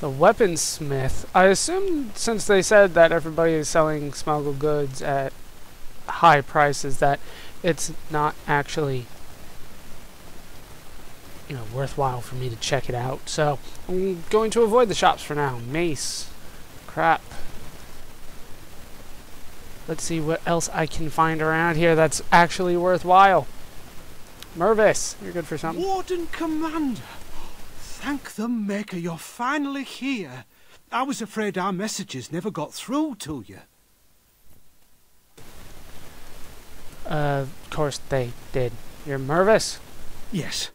The weaponsmith. I assume since they said that everybody is selling smuggled goods at high prices that it's not actually you know worthwhile for me to check it out. So I'm going to avoid the shops for now. Mace. Crap. Let's see what else I can find around here that's actually worthwhile. Mervis, you're good for something. Warden Commander! Thank the Maker you're finally here. I was afraid our messages never got through to you. Uh, of course they did. You're Mervis? Yes.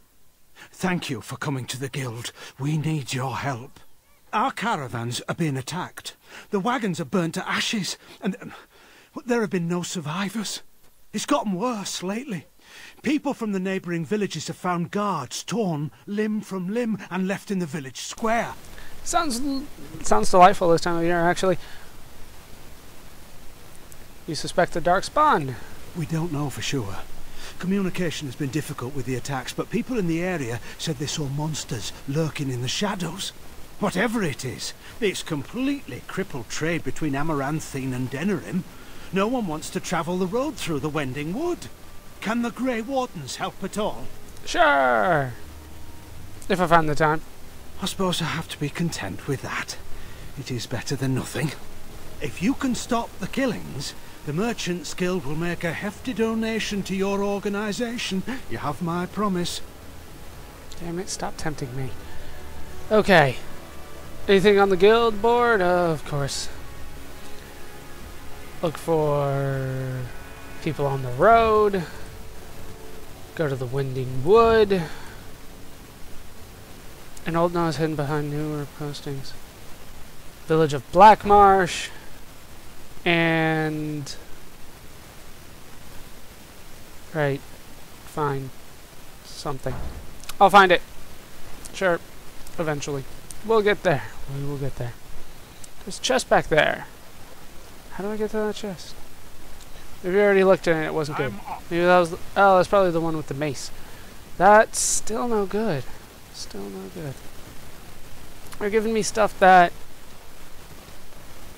Thank you for coming to the Guild. We need your help. Our caravans are being attacked. The wagons are burnt to ashes, and um, there have been no survivors. It's gotten worse lately. People from the neighbouring villages have found guards torn limb from limb and left in the village square. Sounds sounds delightful this time of year, actually. You suspect the dark spawn? We don't know for sure. Communication has been difficult with the attacks, but people in the area said they saw monsters lurking in the shadows. Whatever it is, it's completely crippled trade between Amaranthine and Denerim. No one wants to travel the road through the Wending Wood. Can the Grey Wardens help at all? Sure. If I find the time. I suppose I have to be content with that. It is better than nothing. If you can stop the killings, the Merchants Guild will make a hefty donation to your organisation. You have my promise. Damn it, stop tempting me. Okay. Anything on the guild board? Of course. Look for people on the road. Go to the Winding Wood. An old nose hidden behind newer postings. Village of Blackmarsh. And... Right. Fine. Something. I'll find it. Sure. Eventually. We'll get there. We will get there. There's chest back there. How do I get to that chest? Maybe I already looked in it and it wasn't good. Maybe that was... Oh, that's probably the one with the mace. That's still no good. Still no good. They're giving me stuff that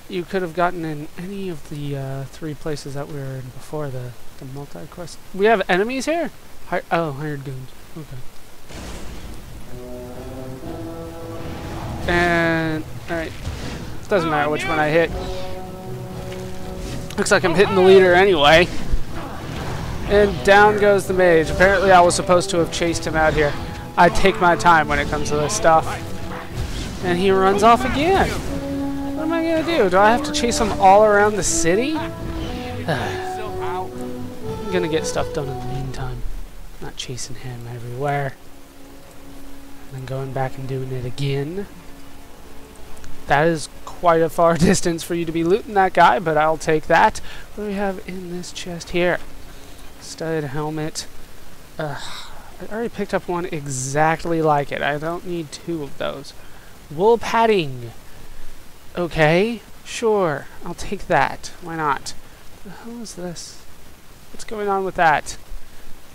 you could have gotten in any of the uh, three places that we were in before the, the multi-quest. We have enemies here? Hi oh, hired goons. Okay. And, alright. Doesn't matter which one I hit. Looks like I'm hitting the leader anyway. And down goes the mage. Apparently I was supposed to have chased him out here. I take my time when it comes to this stuff. And he runs off again. What am I going to do? Do I have to chase him all around the city? I'm going to get stuff done in the meantime. Not chasing him everywhere. And then going back and doing it again. That is quite a far distance for you to be looting that guy, but I'll take that. What do we have in this chest here? Studded helmet. Ugh. I already picked up one exactly like it. I don't need two of those. Wool padding. Okay, sure. I'll take that. Why not? What the hell is this? What's going on with that?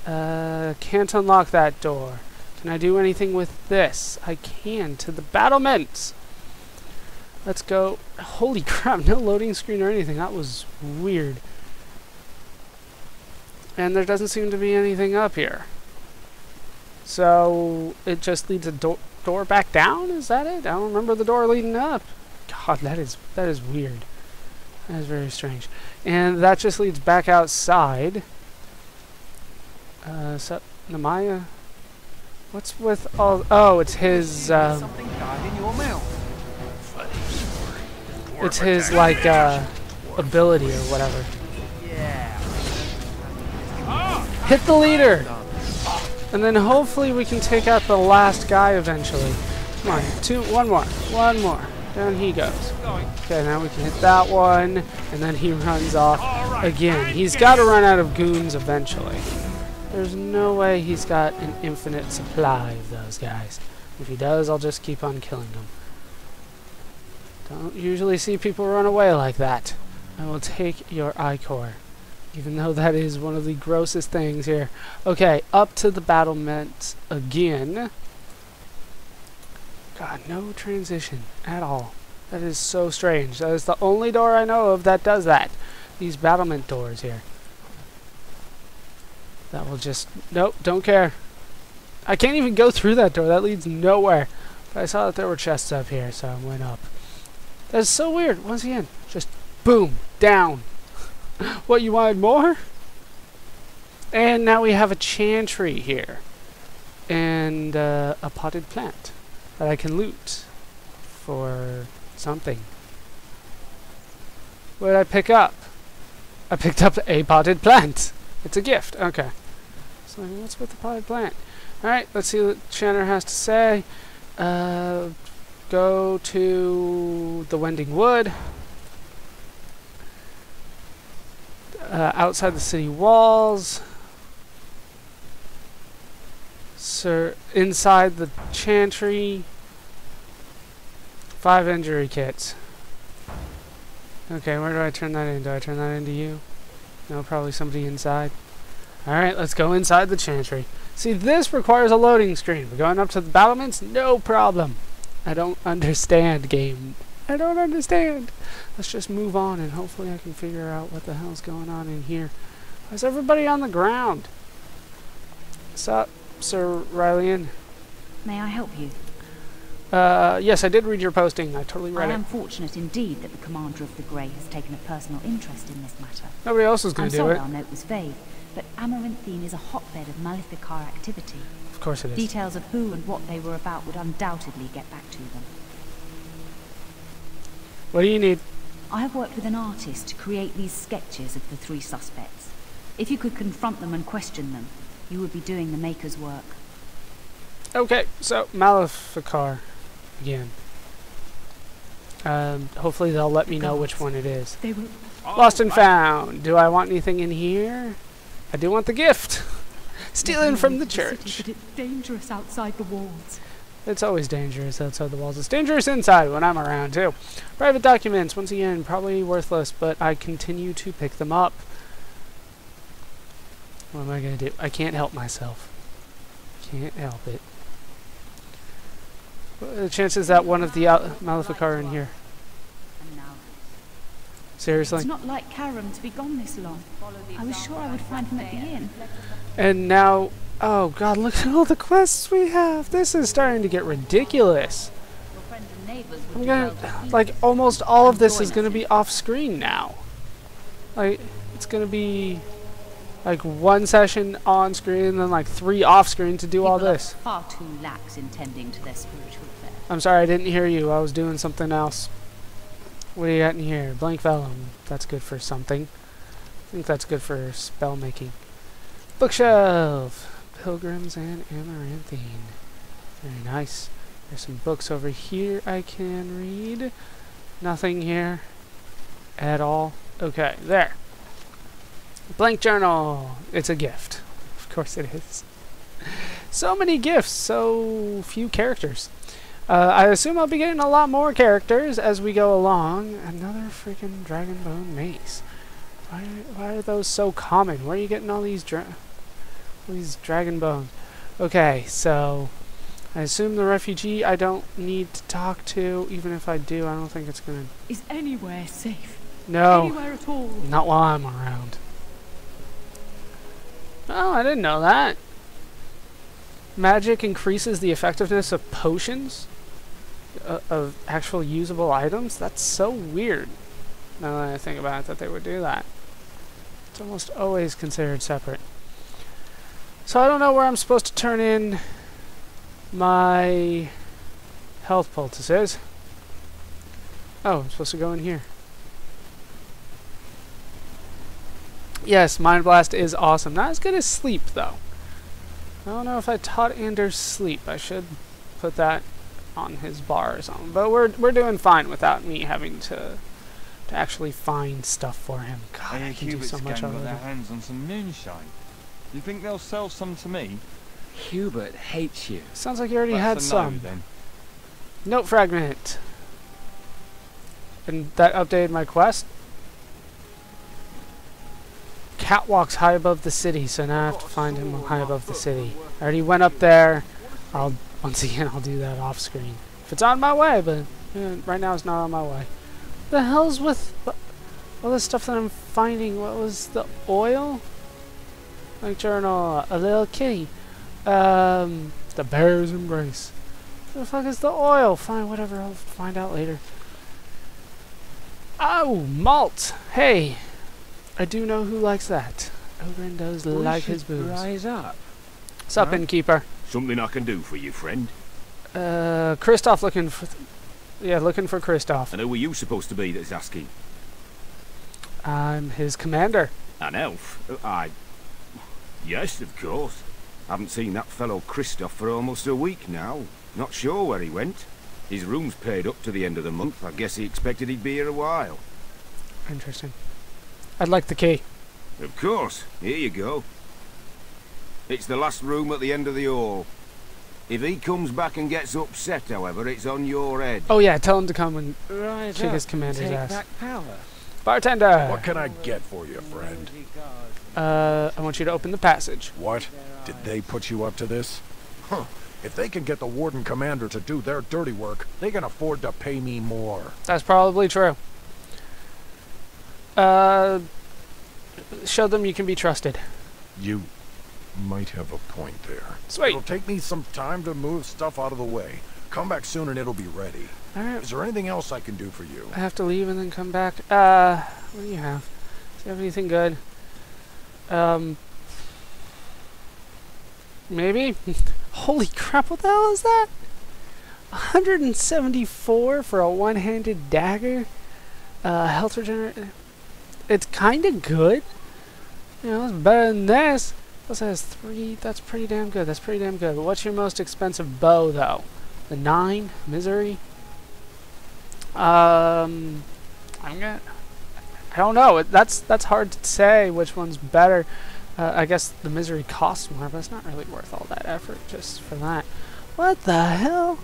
Uh, can't unlock that door. Can I do anything with this? I can. To the battlements! Let's go. Holy crap, no loading screen or anything. That was weird. And there doesn't seem to be anything up here. So, it just leads a do door back down? Is that it? I don't remember the door leading up. God, that is that is weird. That is very strange. And that just leads back outside. Uh, so, Namaya? What's with all... Oh, it's his, um... It's his, like, uh, ability or whatever. Hit the leader! And then hopefully we can take out the last guy eventually. Come on, two, one more, one more. Down he goes. Okay, now we can hit that one, and then he runs off again. He's got to run out of goons eventually. There's no way he's got an infinite supply of those guys. If he does, I'll just keep on killing them. Don't usually see people run away like that. I will take your Ichor. Even though that is one of the grossest things here. Okay, up to the battlements again. God, no transition at all. That is so strange. That is the only door I know of that does that. These battlement doors here. That will just... Nope, don't care. I can't even go through that door. That leads nowhere. But I saw that there were chests up here, so I went up. That's so weird. Once again, just boom, down. what, you wanted more? And now we have a chantry here. And uh, a potted plant that I can loot for something. What did I pick up? I picked up a potted plant. It's a gift. Okay. So what's with the potted plant? Alright, let's see what Chanter has to say. Uh, go to the Wending Wood. Uh, outside the city walls. Sir, inside the chantry. Five injury kits. Okay, where do I turn that in? Do I turn that into you? No, probably somebody inside. Alright, let's go inside the chantry. See, this requires a loading screen. We're going up to the battlements? No problem. I don't understand, game. I don't understand. Let's just move on and hopefully I can figure out what the hell's going on in here. Why is everybody on the ground? What's up, Ser Rylien? May I help you? Uh, yes, I did read your posting. I totally read I it. am fortunate indeed that the commander of the Grey has taken a personal interest in this matter. Nobody else is going I'm to do sorry it. our note was vague, but Amaranthine is a hotbed of Maleficar activity. Of course it is. Details of who and what they were about would undoubtedly get back to them. What do you need? I have worked with an artist to create these sketches of the three suspects. If you could confront them and question them, you would be doing the maker's work. Okay, so Maleficar again. Um, hopefully they'll let me know which one it is. They were Lost and found. Do I want anything in here? I do want the gift. Stealing from the church. but it's dangerous outside the walls. It's always dangerous outside the walls. It's dangerous inside when I'm around too. Private documents, once again, probably worthless, but I continue to pick them up. What am I gonna do? I can't help myself. Can't help it. What are the chances that one of the out- Maleficar are in here? Seriously? It's not like Karam to be gone this long. I was sure I would find him at the inn. And now, oh god, look at all the quests we have. This is starting to get ridiculous. Your friends and neighbours I'm gonna, like, almost all of this is gonna be off screen now. Like, it's gonna be, like, one session on screen and then, like, three off screen to do all People this. Far too lax in tending to their spiritual affairs. I'm sorry, I didn't hear you. I was doing something else. What do you got in here? Blank vellum. That's good for something. I think that's good for spell making. Bookshelf. Pilgrims and Amaranthine. Very nice. There's some books over here I can read. Nothing here at all. Okay, there. Blank journal. It's a gift. Of course it is. So many gifts, so few characters. Uh, I assume I'll be getting a lot more characters as we go along. Another freaking dragon bone mace. Why, why are those so common? Where are you getting all these all dragon bones? Okay, so I assume the refugee I don't need to talk to. Even if I do, I don't think it's gonna. Is anywhere safe? No, Anywhere at all? not while I'm around. Oh, I didn't know that. Magic increases the effectiveness of potions? Uh, of actual usable items? That's so weird. Now that I think about it, that they would do that. It's almost always considered separate. So I don't know where I'm supposed to turn in my health poultices. Oh, I'm supposed to go in here. Yes, Mind Blast is awesome. Not as good as Sleep, though. I don't know if I taught Anders Sleep. I should put that on his bar or something. But we're we're doing fine without me having to to actually find stuff for him. God, I I can do so much gang got their already. hands on some moonshine. You think they'll sell some to me? Hubert hates you. Sounds like you already had That's a no, some. then. Note fragment. And that updated my quest. Catwalk's high above the city, so now I have to find him high above the city. I already went up there. I'll once again I'll do that off screen. If it's on my way, but yeah, right now it's not on my way. The hell's with all the stuff that I'm finding? What was the oil? Like journal, a little kitty. Um, the bear's embrace. What the fuck is the oil? Fine, whatever. I'll find out later. Oh, malt. Hey, I do know who likes that. Oghren does We like his booze. Rise up. What's up, Huh? innkeeper? Something I can do for you, friend. Uh, Kristoff looking for. Th- yeah, looking for Kristoff. And who are you supposed to be that's asking? I'm his commander. An elf? Uh, I... Yes, of course. Haven't seen that fellow Kristoff for almost a week now. Not sure where he went. His room's paid up to the end of the month. I guess he expected he'd be here a while. Interesting. I'd like the key. Of course. Here you go. It's the last room at the end of the hall. If he comes back and gets upset, however, it's on your head. Oh yeah, tell him to come and right Kick up his and commander's take ass. back power. bartender. What can I get for you, friend? Uh, I want you to open the passage. What? Did they put you up to this? Huh. If they can get the Warden Commander to do their dirty work, they can afford to pay me more. That's probably true. Uh, show them you can be trusted. You might have a point there. Sweet. It'll take me some time to move stuff out of the way. Come back soon and it'll be ready. All right. Is there anything else I can do for you? I have to leave and then come back. Uh, what do you have? Do you have anything good? Um, maybe? Holy crap, what the hell is that? 174 for a one-handed dagger? Uh, health regenerator? It's kind of good. You know, it's better than this. It has three. That's pretty damn good. That's pretty damn good. But what's your most expensive bow, though? The nine? Misery? Um, I'm gonna. I don't know. It, that's that's hard to say which one's better. Uh, I guess the misery costs more, but it's not really worth all that effort just for that. What the hell?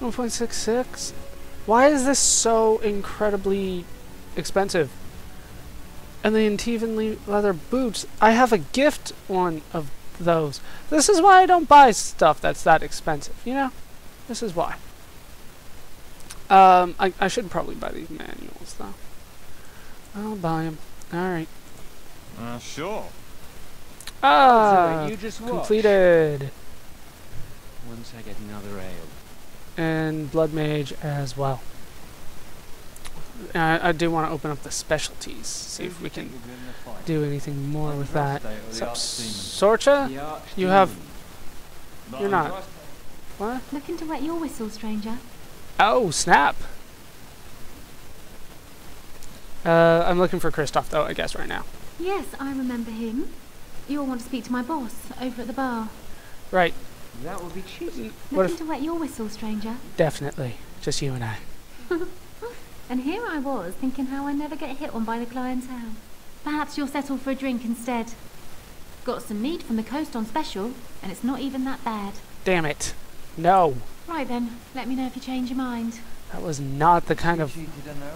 1.66. Why is this so incredibly expensive? And the Antivan leather boots. I have a gift one of those. This is why I don't buy stuff that's that expensive. You know, this is why. Um, I, I should probably buy these manuals though. I'll buy them. All right. Uh, sure. Ah, you just watch. completed. Once I get another ale. And blood mage as well. I, I do want to open up the specialties. See if we can do anything more with that. So, Sorcha, you have. You're not. What? Looking to wet your whistle, stranger. Oh, snap. Uh, I'm looking for Kristoff though. I guess right now. Yes, I remember him. You'll want to speak to my boss over at the bar. Right. That would be cheap. What Looking if? to wet your whistle, stranger. Definitely. Just you and I. And here I was, thinking how I never get hit on by the clientele. Perhaps you'll settle for a drink instead. Got some meat from the coast on special, and it's not even that bad. Damn it. No. Right then, let me know if you change your mind. That was not the kind of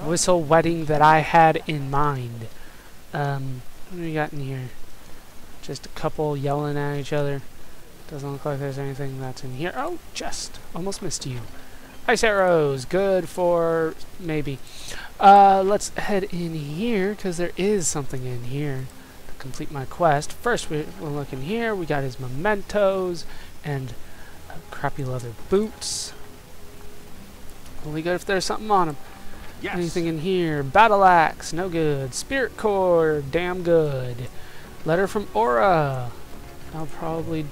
whistle wedding that I had in mind. Um, what do we got in here? Just a couple yelling at each other. Doesn't look like there's anything that's in here. Oh, just almost missed you. Ice arrows, good for maybe. Uh, let's head in here because there is something in here to complete my quest. First, we, we'll look in here. We got his mementos and uh, crappy leather boots. Only good if there's something on him. Yes. Anything in here? Battle axe, no good. Spirit core, damn good. Letter from Aura. I'll probably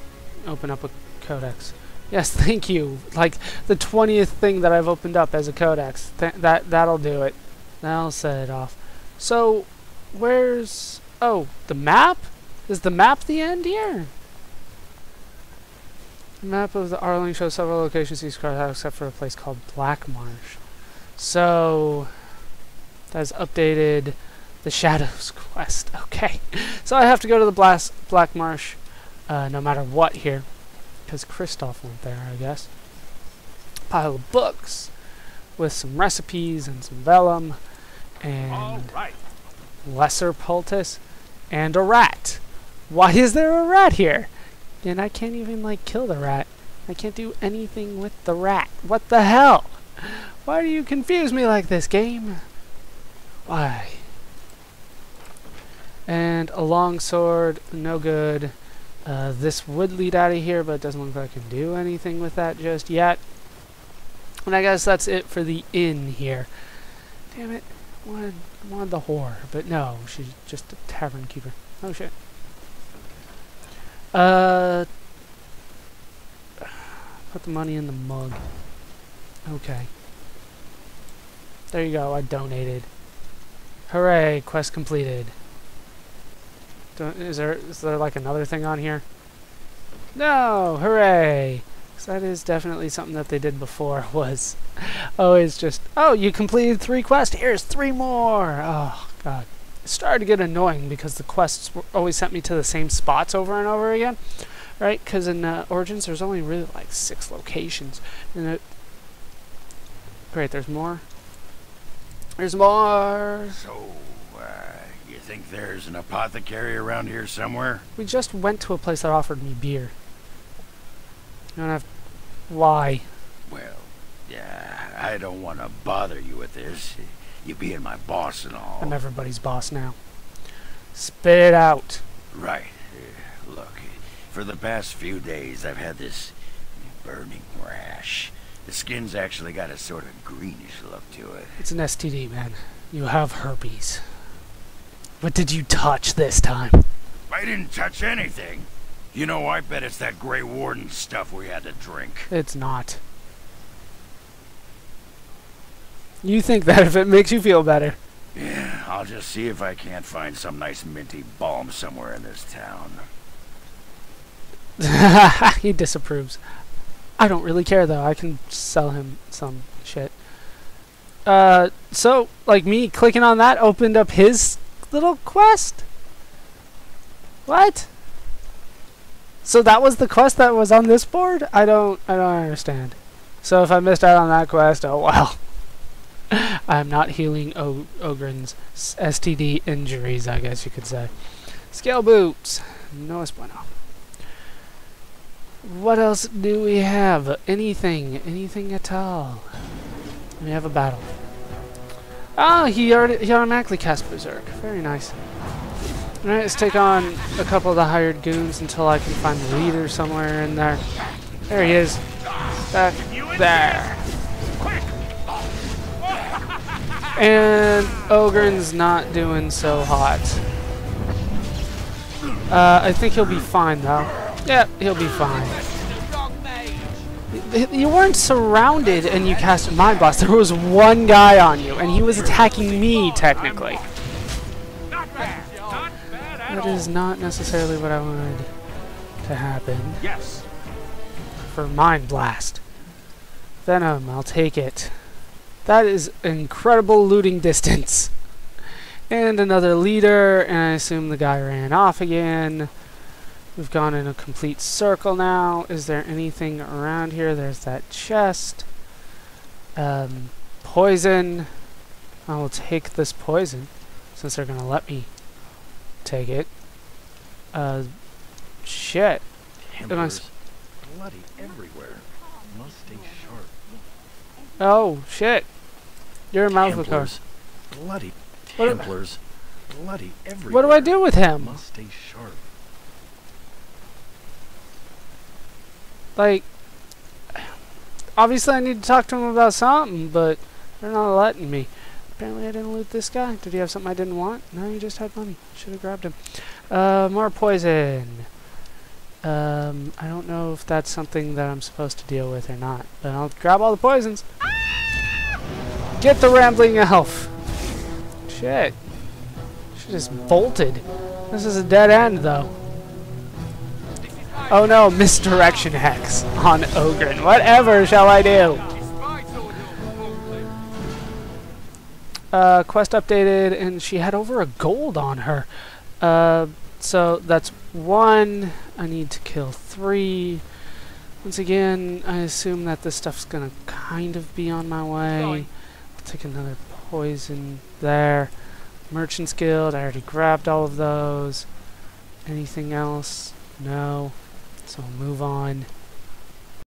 open up a codex. Yes, thank you. Like the twentieth thing that I've opened up as a codex. Th- that that'll do it. That'll set it off. So, where's? Oh, the map. Is the map the end here? The map of the Arling shows several locations east across except for a place called Black Marsh. So, that's updated the Shadows quest. Okay. So I have to go to the Blas- Black Marsh uh, no matter what here. Because Kristoff went there, I guess. Pile of books. with some recipes and some vellum and right. lesser poultice and a rat. Why is there a rat here? And I can't even like kill the rat. I can't do anything with the rat. What the hell? Why do you confuse me like this game? Why? And a long sword, no good. Uh, this would lead out of here, but it doesn't look like I can do anything with that just yet. And I guess that's it for the inn here. Damn it. Wanted, wanted the whore, but no, she's just a tavern keeper. Oh shit. Uh, put the money in the mug. Okay. There you go, I donated. Hooray, quest completed. Don't, is there is there like another thing on here? No, hooray! 'Cause that is definitely something that they did before was always just, oh, you completed three quests, here's three more! Oh, God. It started to get annoying because the quests were always sent me to the same spots over and over again, right? Because in uh, Origins there's only really like six locations. And it, Great, there's more. There's more! So, uh, you think there's an apothecary around here somewhere? We just went to a place that offered me beer. You don't have. Why? Well, yeah, I don't want to bother you with this. You being my boss and all. I'm everybody's boss now. Spit it out. Right. Look, for the past few days I've had this burning rash. The skin's actually got a sort of greenish look to it. It's an STD, man. You have herpes. What did you touch this time? I didn't touch anything. You know, I bet it's that Grey Warden stuff we had to drink. It's not. You think that if it makes you feel better. Yeah, I'll just see if I can't find some nice minty balm somewhere in this town. he disapproves. I don't really care though. I can sell him some shit. Uh, so like me clicking on that opened up his little quest. What? So that was the quest that was on this board? I don't I don't understand. So if I missed out on that quest, oh well. I'm not healing o Oghren's STD injuries, I guess you could say. Scale boots. No es bueno. What else do we have? Anything. Anything at all. We have a battle. Oh, he, already, he automatically cast Berserk. Very nice. Alright, let's take on a couple of the hired goons until I can find the leader somewhere in there. There he is. Back there. And Oghren's not doing so hot. Uh, I think he'll be fine though. Yeah, he'll be fine. You weren't surrounded and you cast Mind Blast. There was one guy on you, and he was attacking me, technically. That is not necessarily what I wanted to happen Yes. for Mind Blast. Venom, I'll take it. That is incredible looting distance. And another leader, and I assume the guy ran off again. We've gone in a complete circle now. Is there anything around here? There's that chest. Um, poison. I will take this poison, since they're gonna let me take it. Uh, shit. Bloody everywhere. Must stay sharp. Oh, shit. You're a. Templars bloody Templars bloody everywhere. What do I do with him? Must stay sharp. Like, obviously I need to talk to him about something, but they're not letting me. Apparently I didn't loot this guy. Did he have something I didn't want? No, he just had money. Should have grabbed him. Uh, more poison. Um, I don't know if that's something that I'm supposed to deal with or not, but I'll grab all the poisons. Get the rambling elf. Shit. She just bolted. This is a dead end, though. Oh no, misdirection hex on Oghren. Whatever shall I do? Uh, quest updated, and she had over a gold on her. Uh, so that's one. I need to kill three. Once again, I assume that this stuff's gonna kind of be on my way. Fine. I'll take another poison there. Merchant's Guild, I already grabbed all of those. Anything else? No. So I'll move on.